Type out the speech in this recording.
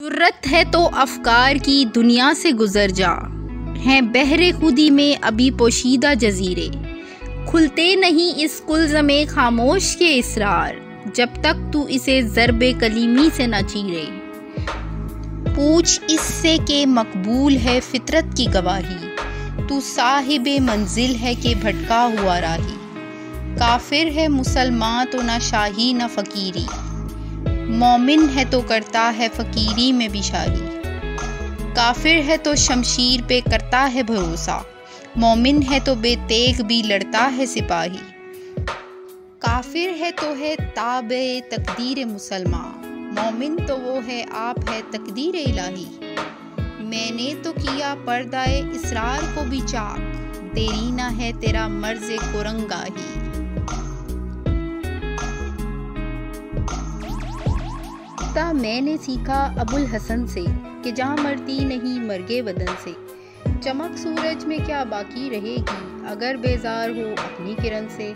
ज़रूरत है तो अफकार की दुनिया से गुजर जा। हैं बहरे खुदी में अभी पोशीदा जजीरे। खुलते नहीं इस कुलजमे खामोश के इसरार, जब तक तू इसे ज़रब कलीमी से न चीरे। पूछ इससे के मकबूल है फितरत की गवाही, तू साहिब मंजिल है के भटका हुआ राही। काफिर है मुसलमान तो ना शाही ना फ़कीरी। मोमिन है तो करता है फ़कीरी में शाही काफिर है तो शमशीर पे करता है भरोसा। मोमिन है तो बेतेग भी लड़ता है सिपाही। काफिर है तो है ताब तकदीर मुसलमान। मोमिन तो वो है, आप है तकदीर इलाही। मैंने तो किया पर्दाए इसरार को भी चाक। तेरी ना है तेरा मर्ज कुरंगाही। किस्सा मैंने सीखा अबुल हसन से कि जहाँ मरती नहीं, मरगे बदन से। चमक सूरज में क्या बाकी रहेगी, अगर बेजार हो अपनी किरण से?